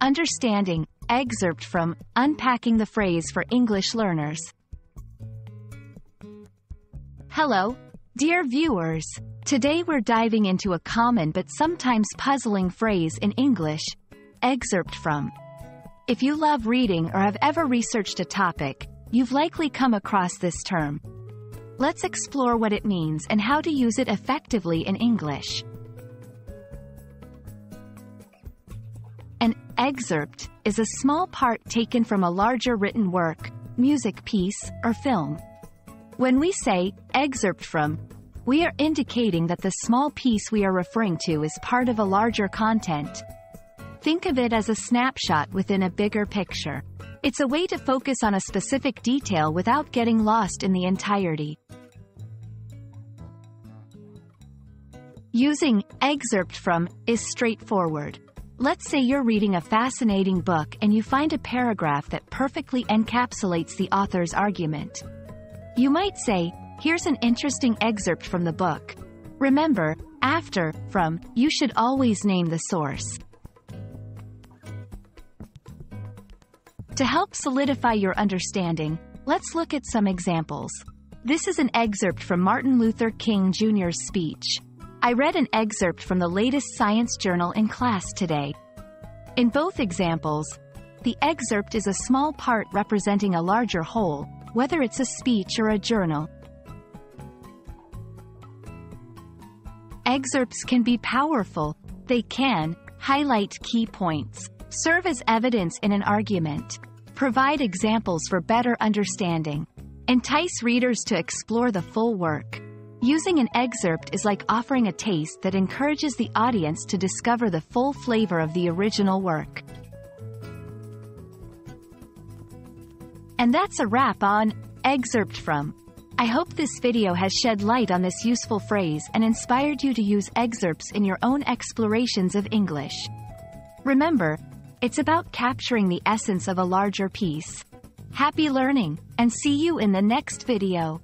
Understanding, excerpt from Unpacking the Phrase for English Learners. Hello, dear viewers. Today we're diving into a common but sometimes puzzling phrase in English, excerpt from. If you love reading or have ever researched a topic, you've likely come across this term. Let's explore what it means and how to use it effectively in English. Excerpt is a small part taken from a larger written work, music piece, or film. When we say excerpt from, we are indicating that the small piece we are referring to is part of a larger content. Think of it as a snapshot within a bigger picture. It's a way to focus on a specific detail without getting lost in the entirety. Using excerpt from is straightforward. Let's say you're reading a fascinating book and you find a paragraph that perfectly encapsulates the author's argument. You might say, here's an interesting excerpt from the book. Remember, after, from, you should always name the source. To help solidify your understanding, let's look at some examples. This is an excerpt from Martin Luther King Jr.'s speech. I read an excerpt from the latest science journal in class today. In both examples, the excerpt is a small part representing a larger whole, whether it's a speech or a journal. Excerpts can be powerful. They can highlight key points, serve as evidence in an argument, provide examples for better understanding, entice readers to explore the full work. Using an excerpt is like offering a taste that encourages the audience to discover the full flavor of the original work. And that's a wrap on excerpt from. I hope this video has shed light on this useful phrase and inspired you to use excerpts in your own explorations of English. Remember, it's about capturing the essence of a larger piece. Happy learning, and see you in the next video.